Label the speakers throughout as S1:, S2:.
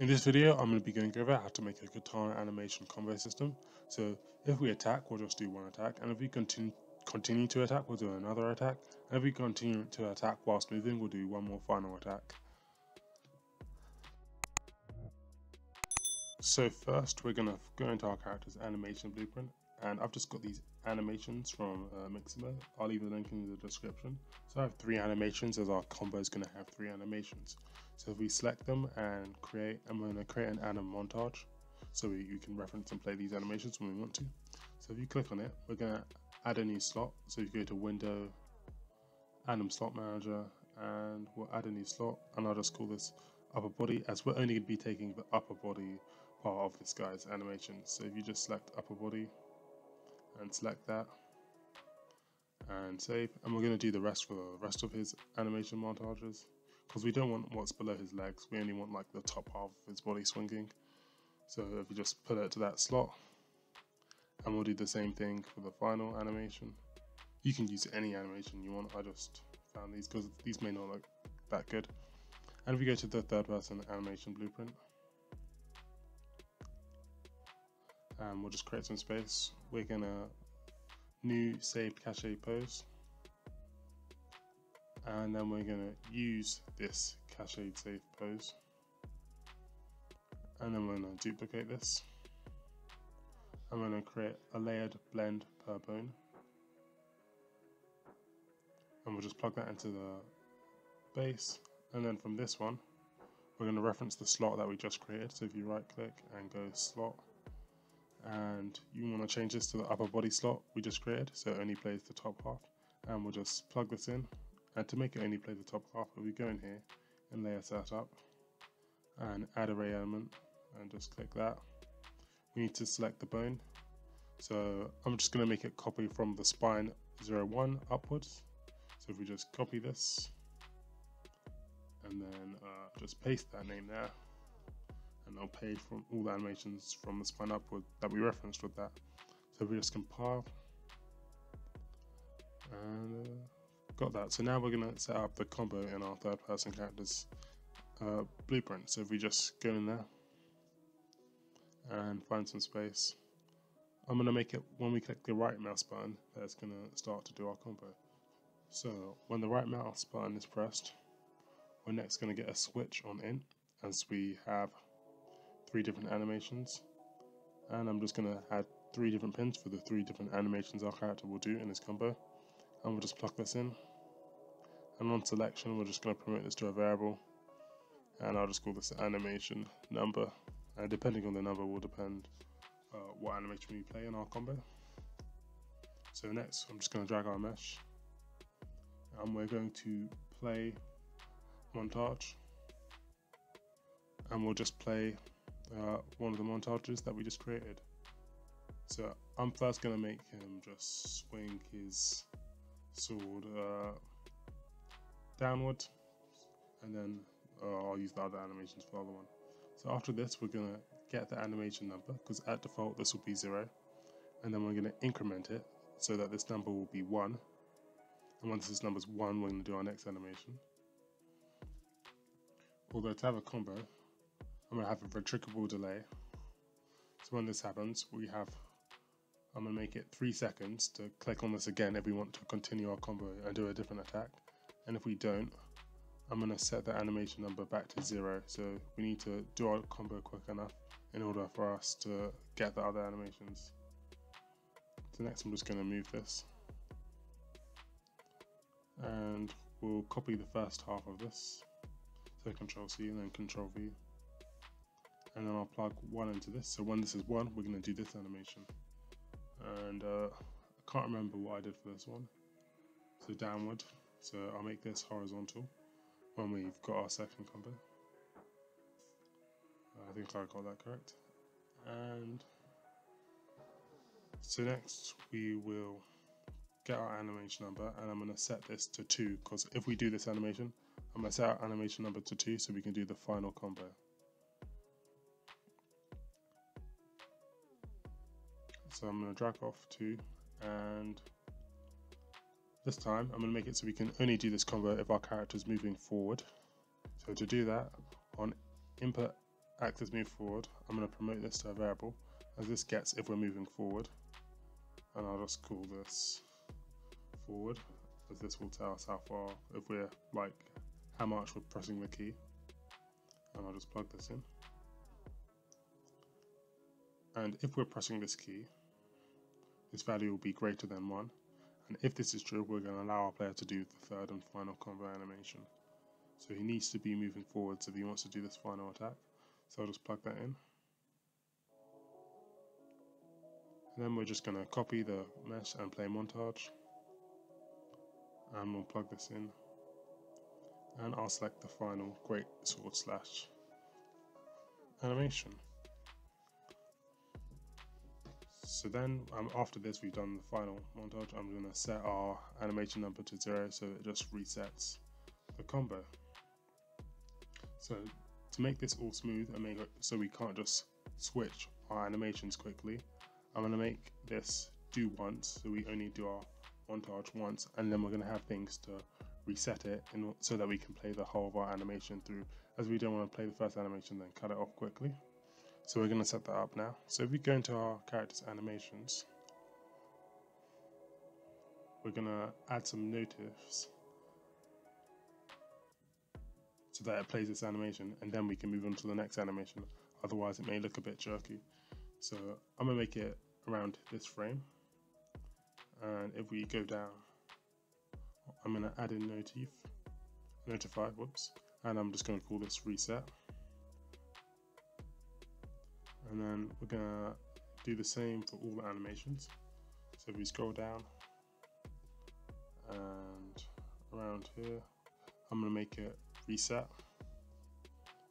S1: In this video, I'm going to be going over how to make a guitar animation combo system. So if we attack, we'll just do one attack, and if we continue continue to attack, we'll do another attack, and if we continue to attack whilst moving, we'll do one more final attack. So first, we're going to go into our character's animation blueprint, and I've just got these animations from uh, Mixamo. I'll leave the link in the description. So I have three animations as our combo is going to have three animations. So if we select them and create, I'm going to create an anim montage so we, you can reference and play these animations when we want to. So if you click on it, we're going to add a new slot. So if you go to window, anim slot manager, and we'll add a new slot and I'll just call this upper body as we're only going to be taking the upper body part of this guy's animation. So if you just select upper body, and select that and save. And we're going to do the rest for the rest of his animation montages because we don't want what's below his legs. We only want like the top half of his body swinging. So if you just put it to that slot and we'll do the same thing for the final animation. You can use any animation you want. I just found these because these may not look that good. And if we go to the third person animation blueprint and we'll just create some space. We're gonna new saved cache pose. And then we're gonna use this cache save pose. And then we're gonna duplicate this. I'm gonna create a layered blend per bone. And we'll just plug that into the base. And then from this one we're going to reference the slot that we just created. So if you right click and go slot and you want to change this to the upper body slot we just created so it only plays the top half and we'll just plug this in. And to make it only play the top half we go in here and layer setup and add array element and just click that. We need to select the bone. So I'm just going to make it copy from the spine 01 upwards. So if we just copy this and then uh, just paste that name there and I'll pay from all the animations from the spine upward that we referenced with that. So we just compile and uh, got that. So now we're going to set up the combo in our third person character's uh, blueprint. So if we just go in there and find some space, I'm going to make it when we click the right mouse button that's going to start to do our combo. So when the right mouse button is pressed, we're next going to get a switch on int as we have three different animations. And I'm just going to add three different pins for the three different animations our character will do in this combo. And we'll just plug this in. And on selection we're just going to promote this to a variable. And I'll just call this animation number. And depending on the number will depend uh, what animation we play in our combo. So next I'm just going to drag our mesh. And we're going to play montage. And we'll just play uh, one of the montages that we just created. So I'm first going to make him just swing his sword uh, downward and then uh, I'll use the other animations for the other one. So after this we're going to get the animation number because at default this will be 0 and then we're going to increment it so that this number will be 1 and once this number is 1 we're to do our next animation. Although to have a combo I'm going to have a retriggerable delay. So when this happens, we have, I'm going to make it three seconds to click on this again if we want to continue our combo and do a different attack. And if we don't, I'm going to set the animation number back to zero. So we need to do our combo quick enough in order for us to get the other animations. So next I'm just going to move this. And we'll copy the first half of this. So Control C and then Control V and then I'll plug one into this. So when this is one, we're going to do this animation. And uh, I can't remember what I did for this one. So downward. So I'll make this horizontal when we've got our second combo. I think I got that correct. And so next we will get our animation number and I'm going to set this to 2 because if we do this animation, I'm going to set our animation number to 2 so we can do the final combo. So I'm going to drag off two and this time I'm going to make it so we can only do this convert if our character is moving forward. So to do that, on input axis move forward, I'm going to promote this to a variable as this gets if we're moving forward. And I'll just call this forward as this will tell us how far, if we're like, how much we're pressing the key. And I'll just plug this in. And if we're pressing this key, this value will be greater than 1. And if this is true, we're going to allow our player to do the third and final combo animation. So he needs to be moving forwards if he wants to do this final attack. So I'll just plug that in. And then we're just going to copy the mesh and play montage. And we'll plug this in. And I'll select the final great sword slash animation. So then um, after this we've done the final montage, I'm going to set our animation number to zero so it just resets the combo. So to make this all smooth and make it so we can't just switch our animations quickly, I'm going to make this do once, so we only do our montage once, and then we're going to have things to reset it in, so that we can play the whole of our animation through, as we don't want to play the first animation then cut it off quickly. So we're going to set that up now. So if we go into our character's animations, we're going to add some notifs so that it plays this animation and then we can move on to the next animation. Otherwise it may look a bit jerky. So I'm going to make it around this frame. And if we go down, I'm going to add in notif, notify, whoops, and I'm just going to call this reset and then we're gonna do the same for all the animations. So if we scroll down and around here I'm gonna make it reset.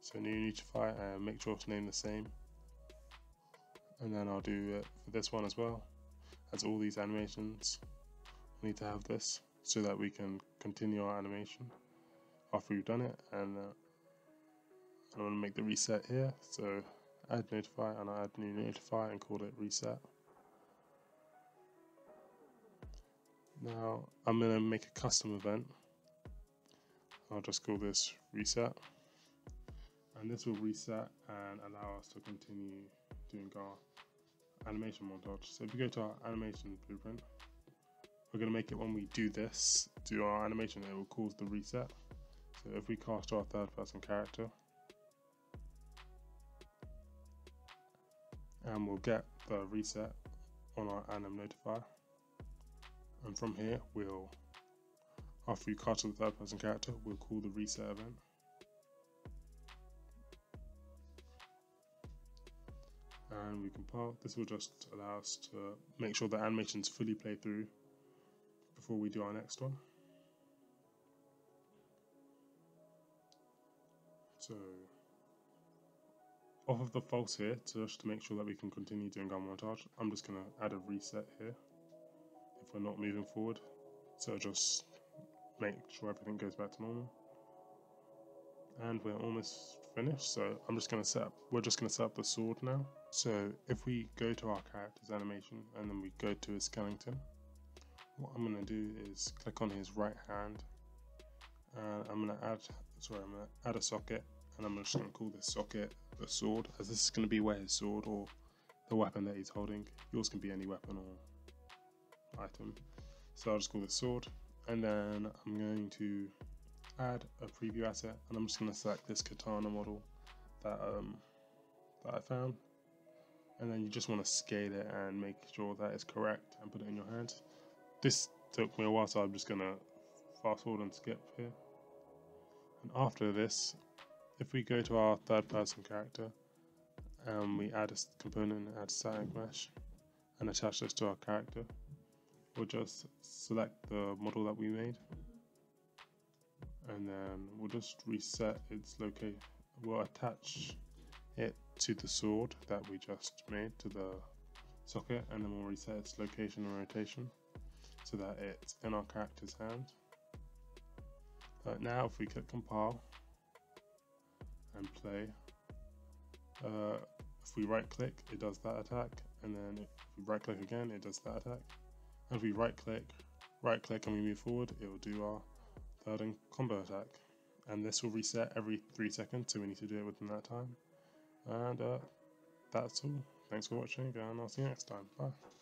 S1: So new notify and make sure to name the same. And then I'll do it for this one as well. As all these animations need to have this so that we can continue our animation after we've done it. And uh, I want to make the reset here. So add notify and I add new notify and call it reset. Now I'm going to make a custom event. I'll just call this reset. And this will reset and allow us to continue doing our animation montage. So if we go to our animation blueprint, we're going to make it when we do this, do our animation, it will cause the reset. So if we cast our third person character, and we'll get the reset on our anim notifier. And from here we'll after we cast the third person character we'll call the reset event. And we compile this will just allow us to make sure the animations fully play through before we do our next one. So off of the false here, just to make sure that we can continue doing our montage, I'm just going to add a reset here if we're not moving forward. So just make sure everything goes back to normal. And we're almost finished, so I'm just going to set up, we're just going to set up the sword now. So if we go to our character's animation and then we go to his skeleton, what I'm going to do is click on his right hand and I'm going to add, sorry, I'm going to add a socket and I'm just going to call this socket the sword, as this is going to be where his sword or the weapon that he's holding. Yours can be any weapon or item. So I'll just call this sword, and then I'm going to add a preview asset, and I'm just going to select this katana model that um, that I found, and then you just want to scale it and make sure that it's correct and put it in your hands. This took me a while, so I'm just going to fast forward and skip here. And after this, if we go to our third person character and we add a component, add static mesh and attach this to our character, we'll just select the model that we made and then we'll just reset its location. We'll attach it to the sword that we just made to the socket and then we'll reset its location and rotation so that it's in our character's hand. But now if we click compile and play. Uh, if we right click, it does that attack, and then if we right click again, it does that attack. And if we right click, right click, and we move forward, it will do our third and combo attack. And this will reset every three seconds, so we need to do it within that time. And uh, that's all. Thanks for watching, and I'll see you next time. Bye.